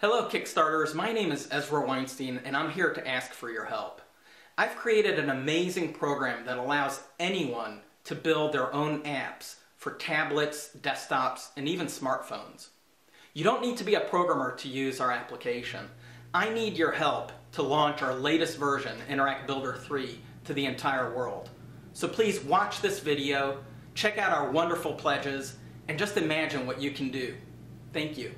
Hello Kickstarters, my name is Ezra Weinstein and I'm here to ask for your help. I've created an amazing program that allows anyone to build their own apps for tablets, desktops, and even smartphones. You don't need to be a programmer to use our application. I need your help to launch our latest version, Interact Builder 3, to the entire world. So please watch this video, check out our wonderful pledges, and just imagine what you can do. Thank you.